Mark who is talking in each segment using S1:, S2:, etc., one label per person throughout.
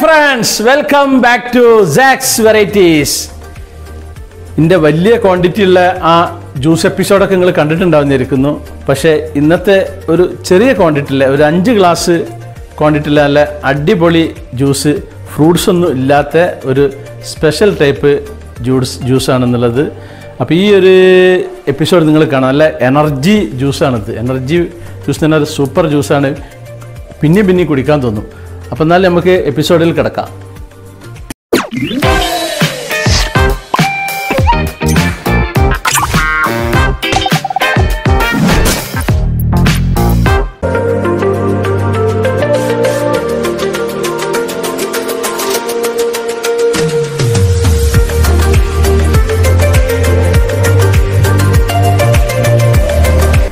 S1: Friends welcome back to സാക്സ് varieties ഇതിന്റെ വലിയ ക്വാണ്ടിറ്റി ഉള്ള ആ ജ്യൂസ് എപ്പിസോഡൊക്കെ നിങ്ങൾ കണ്ടിട്ടുണ്ടാവുന്നിരിക്കുന്നു പക്ഷേ ഇന്നത്തെ ഒരു ചെറിയ ക്വാണ്ടിറ്റി ഉള്ള ഒരു അഞ്ച് ഗ്ലാസ് ക്വാണ്ടിറ്റി ഉള്ള നല്ല അടിപൊളി ജ്യൂസ് ഫ്രൂട്ട്സ് ഒന്നും ഇല്ലാത്ത ഒരു സ്പെഷ്യൽ ടൈപ്പ് ജ്യൂസ് ജ്യൂസാണെന്നുള്ളത് അപ്പോൾ ഈ ഒരു എപ്പിസോഡ് നിങ്ങൾ കാണാം. നല്ല എനർജി ജ്യൂസാണിത് എനർജി ജ്യൂസ് തന്നെ ഒരു സൂപ്പർ ജ്യൂസാണ് പിന്നെയും പിന്നെയും കുടിക്കാൻ തോന്നും. അപ്പം എന്നാൽ നമുക്ക് എപ്പിസോഡിൽ കിടക്കാം.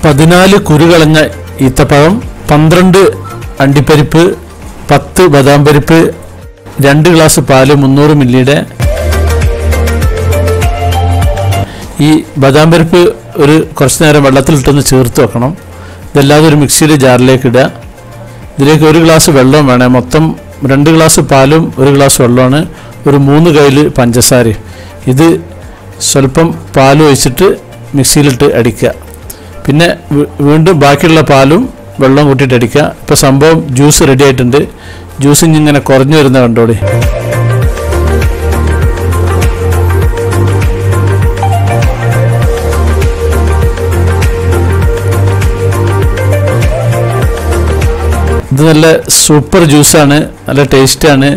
S1: പതിനാല് കുരുകളഞ്ഞ ഈത്തപ്പഴം പന്ത്രണ്ട് അണ്ടിപ്പരിപ്പ് പത്ത് ബദാം പരിപ്പ് രണ്ട് ഗ്ലാസ് പാൽ മുന്നൂറ് മില്ലിയുടെ. ഈ ബദാം പരിപ്പ് ഒരു കുറച്ച് നേരം വെള്ളത്തിലിട്ടൊന്ന് ചേർത്ത് വെക്കണം. ഇതല്ലാതെ ഒരു മിക്സിയുടെ ജാറിലേക്ക് ഇടുക. ഇതിലേക്ക് ഒരു ഗ്ലാസ് വെള്ളം വേണം. മൊത്തം രണ്ട് ഗ്ലാസ് പാലും ഒരു ഗ്ലാസ് വെള്ളമാണ് ഒരു മൂന്ന് കയ്യിൽ പഞ്ചസാരയും ഇത് സ്വല്പം പാൽ ഒഴിച്ചിട്ട് മിക്സിയിലിട്ട് അടിക്കുക. പിന്നെ വീണ്ടും ബാക്കിയുള്ള പാലും വെള്ളം കൂട്ടിയിട്ട് അടിക്കുക ഇപ്പോൾ സംഭവം ജ്യൂസ് റെഡി ആയിട്ടുണ്ട്. ജ്യൂസ് ഇങ്ങനെ കുറഞ്ഞു വരുന്ന കണ്ടോളി ഇത് നല്ല സൂപ്പർ ജ്യൂസാണ് നല്ല ടേസ്റ്റാണ്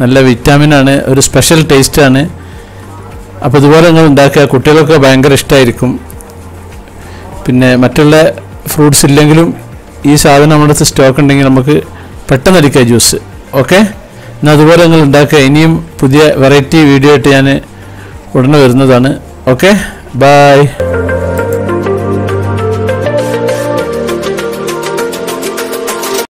S1: നല്ല വിറ്റാമിനാണ് ഒരു സ്പെഷ്യൽ ടേസ്റ്റാണ് അപ്പോൾ ഇതുപോലെ നിങ്ങൾ ഉണ്ടാക്കുക. കുട്ടികൾക്ക് ഭയങ്കര ഇഷ്ടമായിരിക്കും പിന്നെ മറ്റുള്ള ഫ്രൂട്ട്സ് ഇല്ലെങ്കിലും ഈ സാധനം നമ്മുടെ അടുത്ത് സ്റ്റോക്ക് ഉണ്ടെങ്കിൽ നമുക്ക് പെട്ടെന്ന് അടിക്കാം ജ്യൂസ് ഓക്കെ എന്നാൽ അതുപോലെ നിങ്ങൾ ഉണ്ടാക്കുക. ഇനിയും പുതിയ വെറൈറ്റി വീഡിയോ ആയിട്ട് ഞാൻ ഉടനെ വരുന്നതാണ്. Okay bye